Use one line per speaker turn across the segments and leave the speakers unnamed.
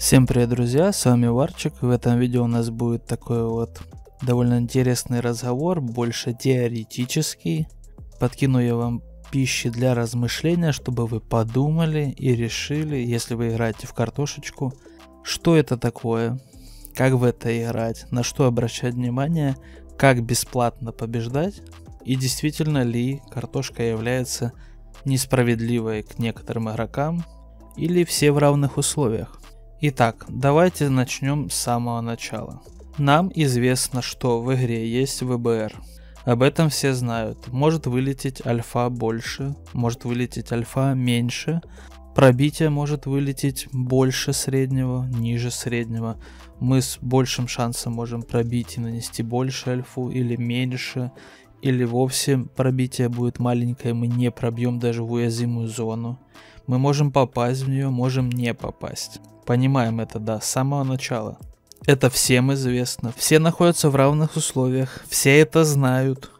Всем привет, друзья, с вами Варчик. В этом видео у нас будет такой вот довольно интересный разговор, больше теоретический. Подкину я вам пищи для размышления, чтобы вы подумали и решили, если вы играете в картошечку, что это такое, как в это играть, на что обращать внимание, как бесплатно побеждать и действительно ли картошка является несправедливой к некоторым игрокам или все в равных условиях. Итак, давайте начнем с самого начала. Нам известно, что в игре есть ВБР. Об этом все знают. Может вылететь альфа больше, может вылететь альфа меньше. Пробитие может вылететь больше среднего, ниже среднего. Мы с большим шансом можем пробить и нанести больше альфу или меньше. Или вовсе пробитие будет маленькое, мы не пробьем даже в уязвимую зону. Мы можем попасть в нее, можем не попасть. Понимаем это, да, с самого начала. Это всем известно. Все находятся в равных условиях. Все это знают.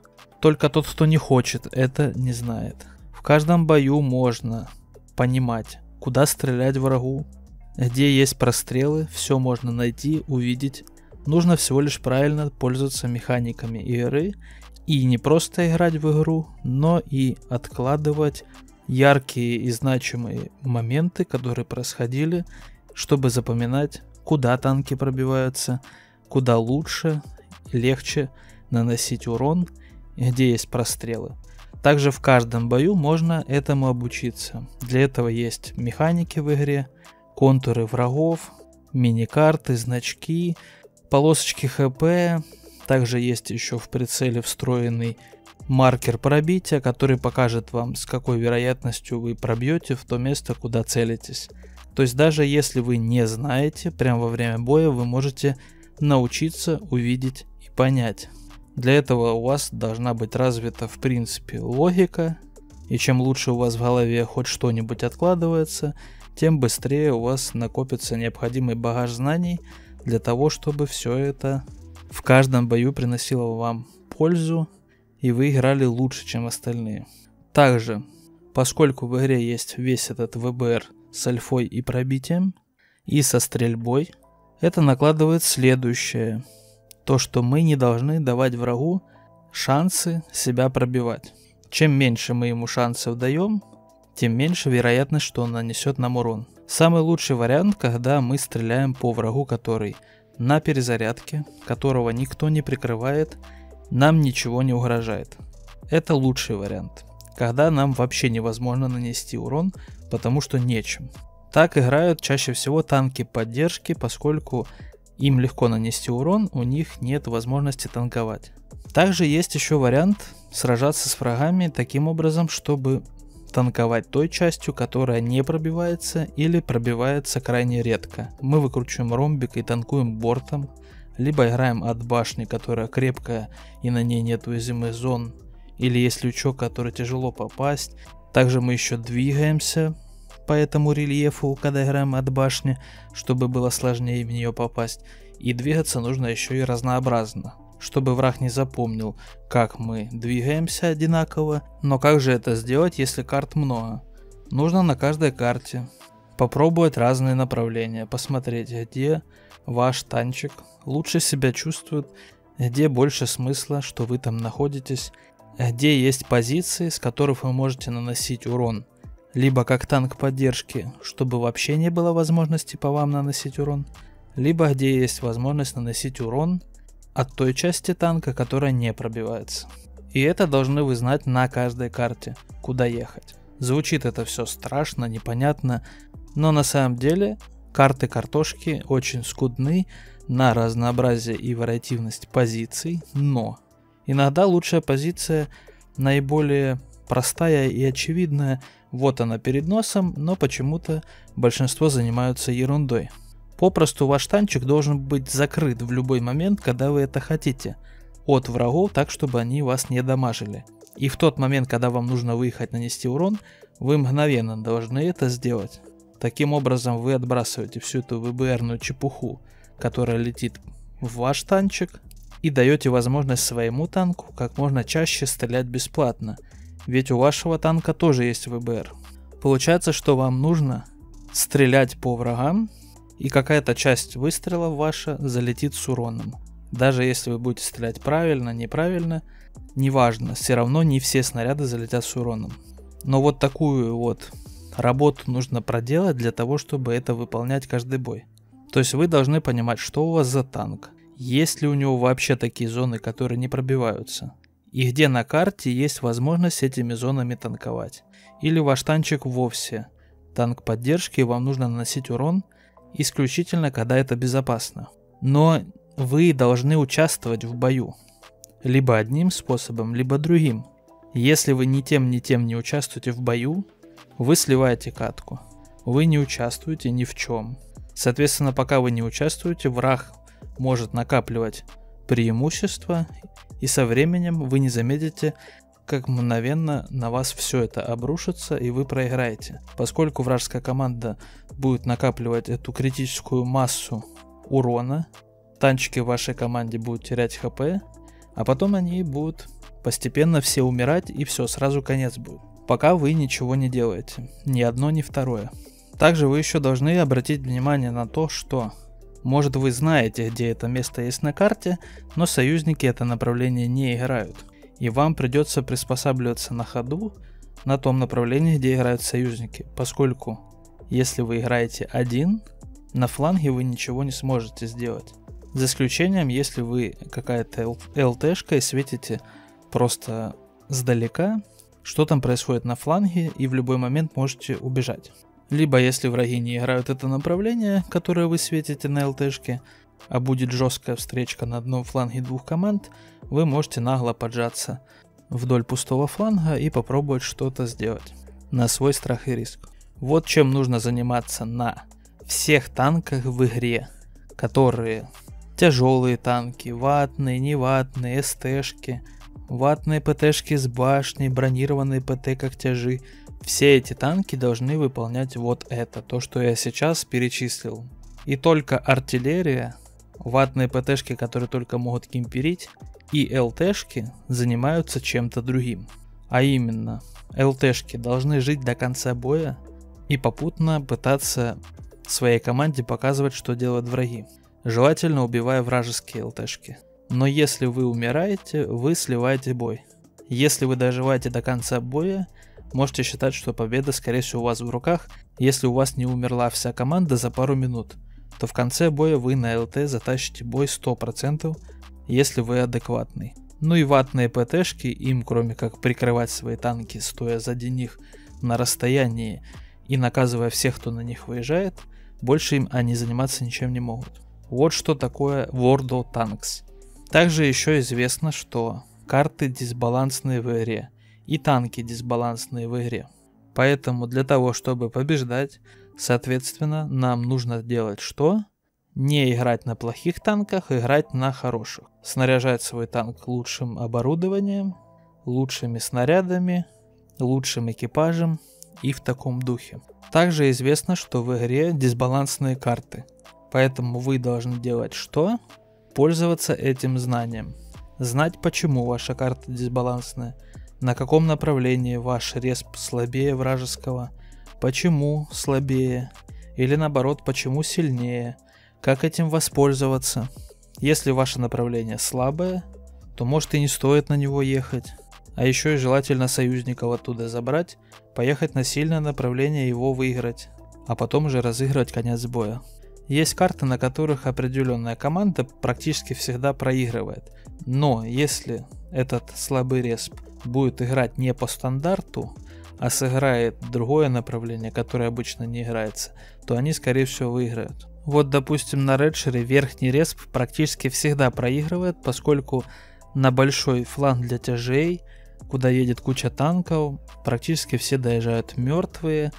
Только тот, кто не хочет, это не знает. В каждом бою можно понимать, куда стрелять врагу, где есть прострелы, все можно найти, увидеть. Нужно всего лишь правильно пользоваться механиками игры и не просто играть в игру, но и откладывать яркие и значимые моменты, которые происходили, чтобы запоминать, куда танки пробиваются, куда лучше, легче наносить урон, где есть прострелы. Также в каждом бою можно этому обучиться. Для этого есть механики в игре, контуры врагов, мини-карты, значки, полосочки ХП. Также есть еще в прицеле встроенный маркер пробития, который покажет вам, с какой вероятностью вы пробьете в то место, куда целитесь. То есть даже если вы не знаете, прямо во время боя вы можете научиться увидеть и понять. Для этого у вас должна быть развита в принципе логика, и чем лучше у вас в голове хоть что-нибудь откладывается, тем быстрее у вас накопится необходимый багаж знаний для того, чтобы все это в каждом бою приносило вам пользу, и вы играли лучше, чем остальные. Также, поскольку в игре есть весь этот ВБР с альфой и пробитием, и со стрельбой, это накладывает следующее. То, что мы не должны давать врагу шансы себя пробивать. Чем меньше мы ему шансов даем, тем меньше вероятность, что он нанесет нам урон. Самый лучший вариант, когда мы стреляем по врагу, который на перезарядке, которого никто не прикрывает, нам ничего не угрожает. Это лучший вариант когда нам вообще невозможно нанести урон, потому что нечем. Так играют чаще всего танки поддержки, поскольку им легко нанести урон, у них нет возможности танковать. Также есть еще вариант сражаться с врагами таким образом, чтобы танковать той частью, которая не пробивается или пробивается крайне редко. Мы выкручиваем ромбик и танкуем бортом, либо играем от башни, которая крепкая и на ней нет уязвимых зон, или есть лючок, который тяжело попасть. Также мы еще двигаемся по этому рельефу, когда играем от башни, чтобы было сложнее в нее попасть. И двигаться нужно еще и разнообразно, чтобы враг не запомнил, как мы двигаемся одинаково. Но как же это сделать, если карт много? Нужно на каждой карте попробовать разные направления, посмотреть, где ваш танчик лучше себя чувствует, где больше смысла, что вы там находитесь, где есть позиции, с которых вы можете наносить урон. Либо как танк поддержки, чтобы вообще не было возможности по вам наносить урон. Либо где есть возможность наносить урон от той части танка, которая не пробивается. И это должны вы знать на каждой карте, куда ехать. Звучит это все страшно, непонятно, но на самом деле карты картошки очень скудны на разнообразие и вариативность позиций, но Иногда лучшая позиция наиболее простая и очевидная. Вот она перед носом, но почему-то большинство занимаются ерундой. Попросту ваш танчик должен быть закрыт в любой момент, когда вы это хотите. От врагов, так чтобы они вас не дамажили. И в тот момент, когда вам нужно выехать нанести урон, вы мгновенно должны это сделать. Таким образом вы отбрасываете всю эту ВБРную чепуху, которая летит в ваш танчик, и даете возможность своему танку как можно чаще стрелять бесплатно, ведь у вашего танка тоже есть ВБР. Получается, что вам нужно стрелять по врагам и какая-то часть выстрела ваша залетит с уроном. Даже если вы будете стрелять правильно, неправильно, неважно, все равно не все снаряды залетят с уроном. Но вот такую вот работу нужно проделать для того, чтобы это выполнять каждый бой. То есть вы должны понимать, что у вас за танк, есть ли у него вообще такие зоны, которые не пробиваются, и где на карте есть возможность этими зонами танковать. Или ваш танчик вовсе танк поддержки, вам нужно наносить урон исключительно, когда это безопасно. Но вы должны участвовать в бою. Либо одним способом, либо другим. Если вы ни тем, ни тем не участвуете в бою, вы сливаете катку. Вы не участвуете ни в чем. Соответственно, пока вы не участвуете, враг может накапливать преимущество, и со временем вы не заметите, как мгновенно на вас все это обрушится и вы проиграете. Поскольку вражеская команда будет накапливать эту критическую массу урона, танчики в вашей команде будут терять хп, а потом они будут постепенно все умирать и все, сразу конец будет. Пока вы ничего не делаете, ни одно, ни второе. Также вы еще должны обратить внимание на то, что может вы знаете, где это место есть на карте, но союзники это направление не играют. И вам придется приспосабливаться на ходу на том направлении, где играют союзники, поскольку если вы играете один, на фланге вы ничего не сможете сделать. За исключением, если вы какая-то ЛТшка и светите просто сдалека, что там происходит на фланге, и в любой момент можете убежать. Либо если враги не играют это направление, которое вы светите на ЛТшке, а будет жесткая встречка на одном фланге двух команд, вы можете нагло поджаться вдоль пустого фланга и попробовать что-то сделать на свой страх и риск. Вот чем нужно заниматься на всех танках в игре, которые тяжелые танки, ватные, неватные, СТшки, ватные ПТшки с башней, бронированные ПТ как тяжи. Все эти танки должны выполнять вот это, то, что я сейчас перечислил. И только артиллерия, ватные ПТшки, которые только могут кемперить, и ЛТшки занимаются чем-то другим. А именно, ЛТшки должны жить до конца боя и попутно пытаться своей команде показывать, что делают враги желательно убивая вражеские ЛТшки. Но если вы умираете, вы сливаете бой. Если вы доживаете до конца боя, можете считать, что победа скорее всего у вас в руках. Если у вас не умерла вся команда за пару минут, то в конце боя вы на ЛТ затащите бой 100%, если вы адекватный. Ну и ватные ПТшки, им кроме как прикрывать свои танки, стоя сзади них на расстоянии и наказывая всех, кто на них выезжает, больше им они заниматься ничем не могут. Вот что такое World of Tanks. Также еще известно, что карты дисбалансные в игре и танки дисбалансные в игре. Поэтому для того, чтобы побеждать, соответственно, нам нужно делать что? Не играть на плохих танках, играть на хороших. Снаряжать свой танк лучшим оборудованием, лучшими снарядами, лучшим экипажем и в таком духе. Также известно, что в игре дисбалансные карты – Поэтому вы должны делать что? Пользоваться этим знанием. Знать, почему ваша карта дисбалансная, на каком направлении ваш респ слабее вражеского, почему слабее, или наоборот, почему сильнее, как этим воспользоваться. Если ваше направление слабое, то может и не стоит на него ехать. А еще и желательно союзников оттуда забрать, поехать на сильное направление и его выиграть, а потом уже разыгрывать конец боя. Есть карты, на которых определенная команда практически всегда проигрывает. Но если этот слабый респ будет играть не по стандарту, а сыграет другое направление, которое обычно не играется, то они скорее всего выиграют. Вот допустим на редшере верхний респ практически всегда проигрывает, поскольку на большой фланг для тяжей, куда едет куча танков, практически все доезжают мертвые,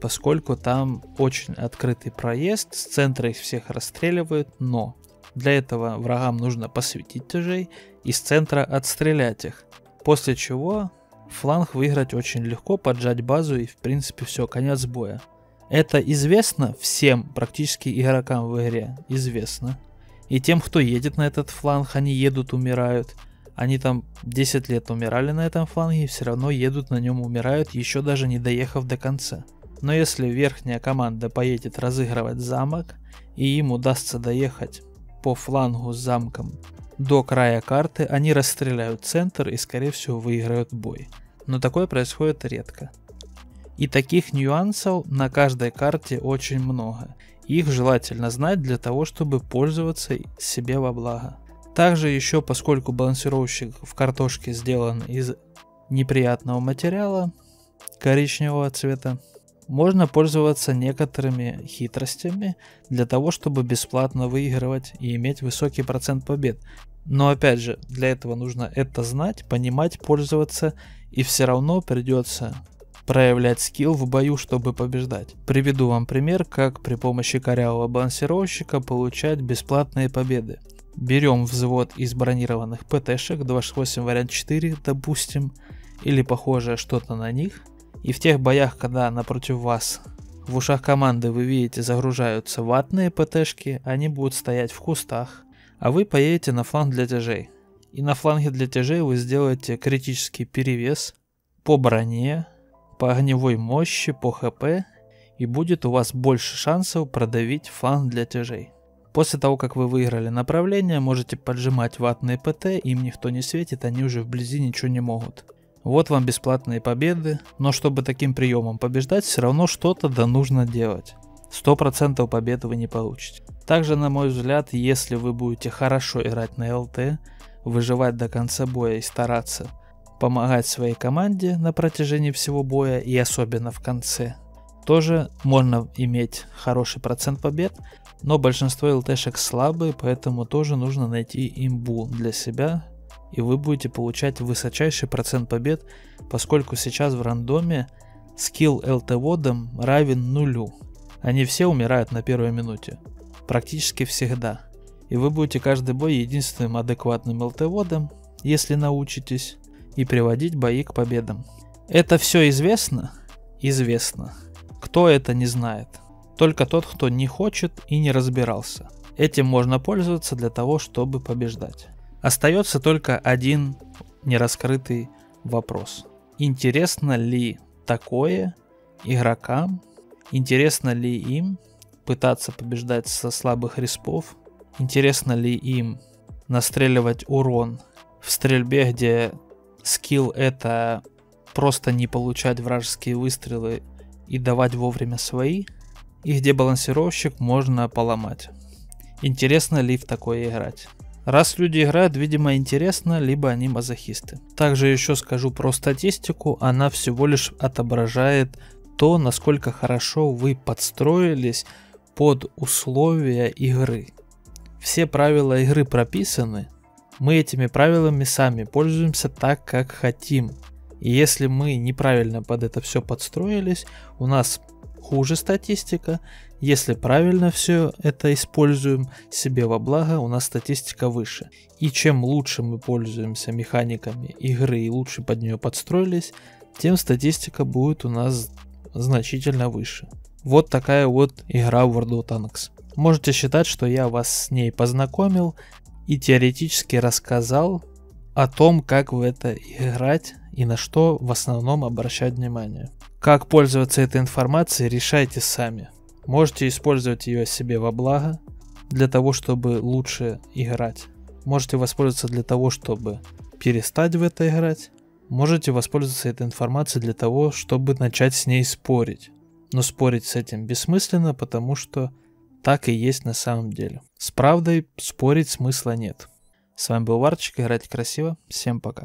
поскольку там очень открытый проезд, с центра их всех расстреливают, но для этого врагам нужно посветить тяжей и с центра отстрелять их. После чего фланг выиграть очень легко, поджать базу и в принципе все, конец боя. Это известно всем практически игрокам в игре, известно. И тем, кто едет на этот фланг, они едут, умирают. Они там 10 лет умирали на этом фланге и все равно едут на нем, умирают, еще даже не доехав до конца. Но если верхняя команда поедет разыгрывать замок, и им удастся доехать по флангу с замком до края карты, они расстреляют центр и скорее всего выиграют бой. Но такое происходит редко. И таких нюансов на каждой карте очень много. Их желательно знать для того, чтобы пользоваться себе во благо. Также еще, поскольку балансировщик в картошке сделан из неприятного материала коричневого цвета, можно пользоваться некоторыми хитростями для того, чтобы бесплатно выигрывать и иметь высокий процент побед. Но опять же, для этого нужно это знать, понимать, пользоваться, и все равно придется проявлять скилл в бою, чтобы побеждать. Приведу вам пример, как при помощи корявого балансировщика получать бесплатные победы. Берем взвод из бронированных ПТшек 28 вариант 4, допустим, или похожее что-то на них. И в тех боях, когда напротив вас в ушах команды вы видите загружаются ватные ПТшки, они будут стоять в кустах, а вы поедете на фланг для тяжей. И на фланге для тяжей вы сделаете критический перевес по броне, по огневой мощи, по хп, и будет у вас больше шансов продавить фланг для тяжей. После того, как вы выиграли направление, можете поджимать ватные ПТ, им никто не светит, они уже вблизи ничего не могут. Вот вам бесплатные победы, но чтобы таким приемом побеждать, все равно что-то да нужно делать. 100% побед вы не получите. Также, на мой взгляд, если вы будете хорошо играть на ЛТ, выживать до конца боя и стараться помогать своей команде на протяжении всего боя и особенно в конце, тоже можно иметь хороший процент побед, но большинство ЛТшек слабые, поэтому тоже нужно найти имбу для себя, и вы будете получать высочайший процент побед, поскольку сейчас в рандоме скилл ЛТ водом равен нулю. Они все умирают на первой минуте. Практически всегда. И вы будете каждый бой единственным адекватным ЛТ водом, если научитесь, и приводить бои к победам. Это все известно? Известно. Кто это не знает? Только тот, кто не хочет и не разбирался. Этим можно пользоваться для того, чтобы побеждать. Остается только один нераскрытый вопрос. Интересно ли такое игрокам? Интересно ли им пытаться побеждать со слабых респов? Интересно ли им настреливать урон в стрельбе, где скилл это просто не получать вражеские выстрелы и давать вовремя свои, и где балансировщик можно поломать. Интересно ли в такое играть? Раз люди играют, видимо, интересно, либо они мазохисты. Также еще скажу про статистику, она всего лишь отображает то, насколько хорошо вы подстроились под условия игры. Все правила игры прописаны, мы этими правилами сами пользуемся так, как хотим. И если мы неправильно под это все подстроились, у нас хуже статистика. Если правильно все это используем себе во благо, у нас статистика выше. И чем лучше мы пользуемся механиками игры и лучше под нее подстроились, тем статистика будет у нас значительно выше. Вот такая вот игра World of Tanks. Можете считать, что я вас с ней познакомил и теоретически рассказал о том, как в это играть и на что в основном обращать внимание. Как пользоваться этой информацией, решайте сами. Можете использовать ее себе во благо, для того, чтобы лучше играть. Можете воспользоваться для того, чтобы перестать в это играть. Можете воспользоваться этой информацией для того, чтобы начать с ней спорить. Но спорить с этим бессмысленно, потому что так и есть на самом деле. С правдой спорить смысла нет. С вами был Варчик, играйте красиво, всем пока.